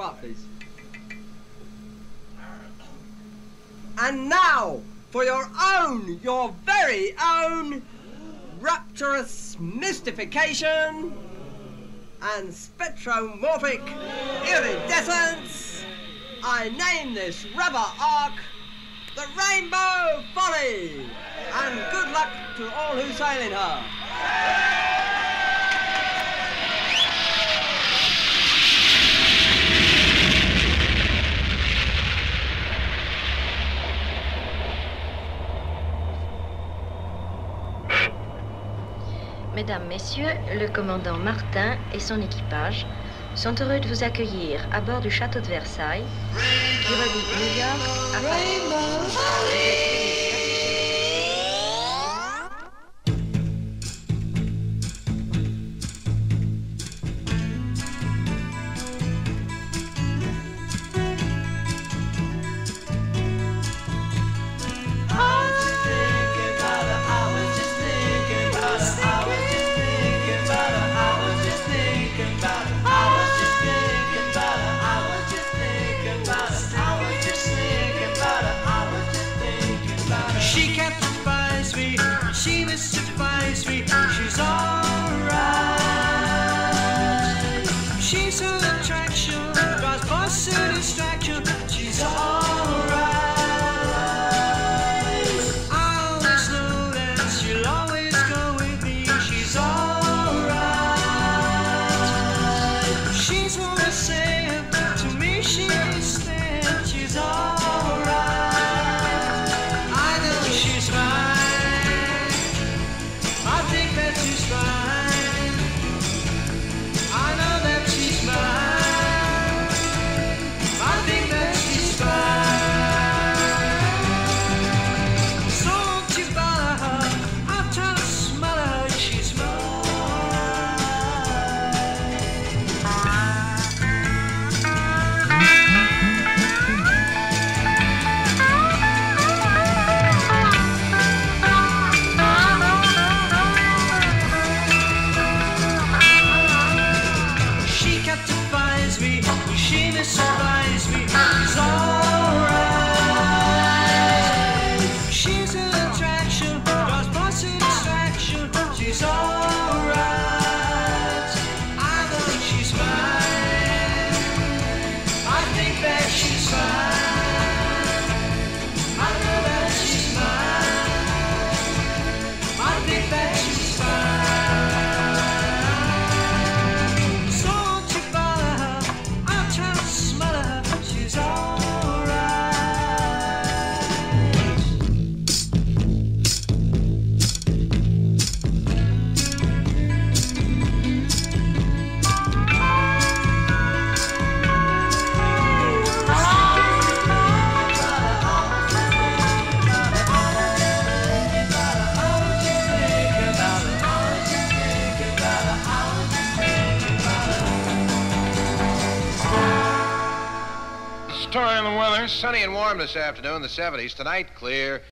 quiet, please. And now, for your own, your very own rapturous mystification and spectromorphic iridescence, I name this rubber ark the Rainbow Ffolly. And good luck to all who sail in her. Mesdames, Messieurs, le commandant Martin et son équipage sont heureux de vous accueillir à bord du château de Versailles, relie New York à Paris. Story on the weather. Sunny and warm this afternoon, the 70s. Tonight, clear.